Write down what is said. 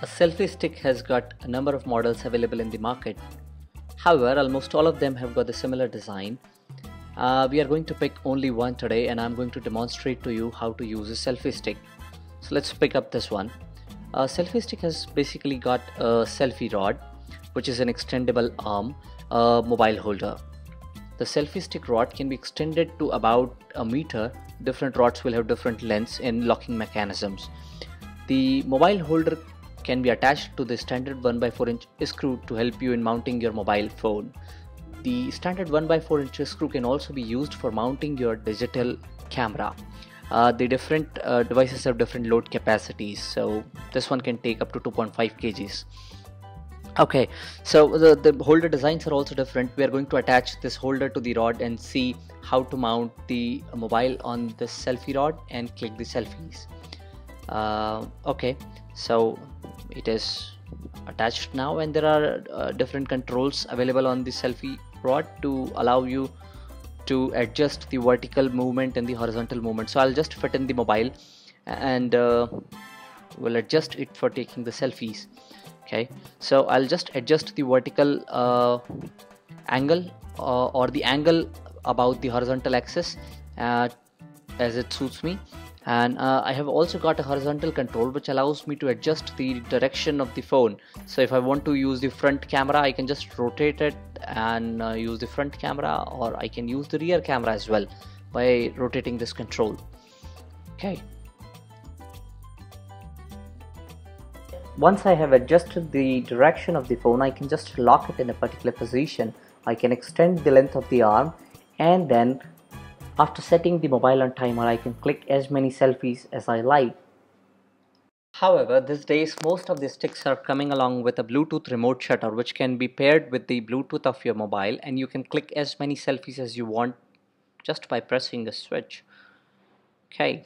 A selfie stick has got a number of models available in the market. However, almost all of them have got a similar design. Uh, we are going to pick only one today and I'm going to demonstrate to you how to use a selfie stick. So let's pick up this one. A selfie stick has basically got a selfie rod which is an extendable arm, a mobile holder. The selfie stick rod can be extended to about a meter. Different rods will have different lengths and locking mechanisms. The mobile holder can be attached to the standard 1x4 inch screw to help you in mounting your mobile phone. The standard 1x4 inch screw can also be used for mounting your digital camera. Uh, the different uh, devices have different load capacities, so this one can take up to 2.5 kgs. Okay, so the, the holder designs are also different. We are going to attach this holder to the rod and see how to mount the mobile on the selfie rod and click the selfies. Uh, okay, so it is attached now and there are uh, different controls available on the selfie rod to allow you to adjust the vertical movement and the horizontal movement. So I'll just fit in the mobile and uh, we'll adjust it for taking the selfies. Okay. So I'll just adjust the vertical uh, angle uh, or the angle about the horizontal axis uh, as it suits me and uh, I have also got a horizontal control which allows me to adjust the direction of the phone. So if I want to use the front camera I can just rotate it and uh, use the front camera or I can use the rear camera as well by rotating this control. Okay. Once I have adjusted the direction of the phone I can just lock it in a particular position. I can extend the length of the arm and then after setting the mobile on timer, I can click as many selfies as I like. However, these days most of the sticks are coming along with a Bluetooth remote shutter which can be paired with the Bluetooth of your mobile and you can click as many selfies as you want just by pressing the switch. Okay,